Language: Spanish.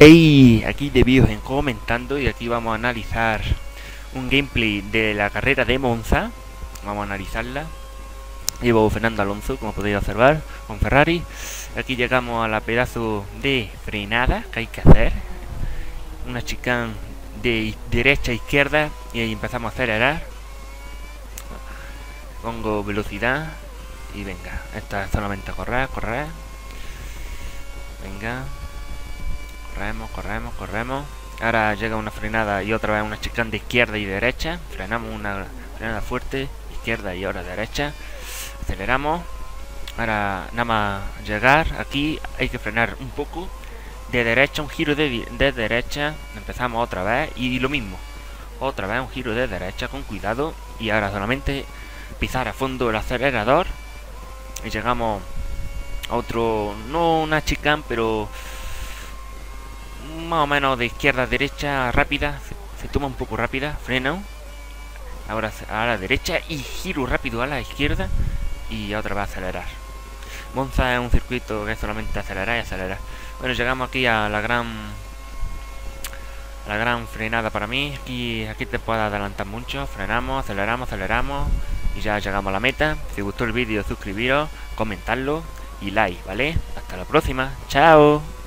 Hey, aquí de en comentando y aquí vamos a analizar un gameplay de la carrera de Monza. Vamos a analizarla. Llevo Fernando Alonso, como podéis observar, con Ferrari. Aquí llegamos a la pedazo de frenada que hay que hacer. Una chicane de derecha a izquierda y ahí empezamos a acelerar. Pongo velocidad y venga, esta es solamente correr, correr. Venga, corremos, corremos, corremos. Ahora llega una frenada y otra vez una chicane de izquierda y derecha. Frenamos una frenada fuerte, izquierda y ahora derecha. Aceleramos. Ahora nada más llegar aquí hay que frenar un poco. De derecha, un giro de, de derecha. Empezamos otra vez y lo mismo. Otra vez un giro de derecha con cuidado. Y ahora solamente pisar a fondo el acelerador. Y llegamos a otro, no una chicane, pero más o menos de izquierda a derecha rápida, se, toma un poco rápida, freno, ahora a la derecha y giro rápido a la izquierda y otra vez acelerar. Monza es un circuito que solamente acelerar y acelerar. Bueno, llegamos aquí a la gran la gran frenada para mí. Aquí, aquí te puedo adelantar mucho. Frenamos, aceleramos, aceleramos. Y ya llegamos a la meta. Si gustó el vídeo, suscribiros, comentarlo y like, ¿vale? Hasta la próxima. Chao.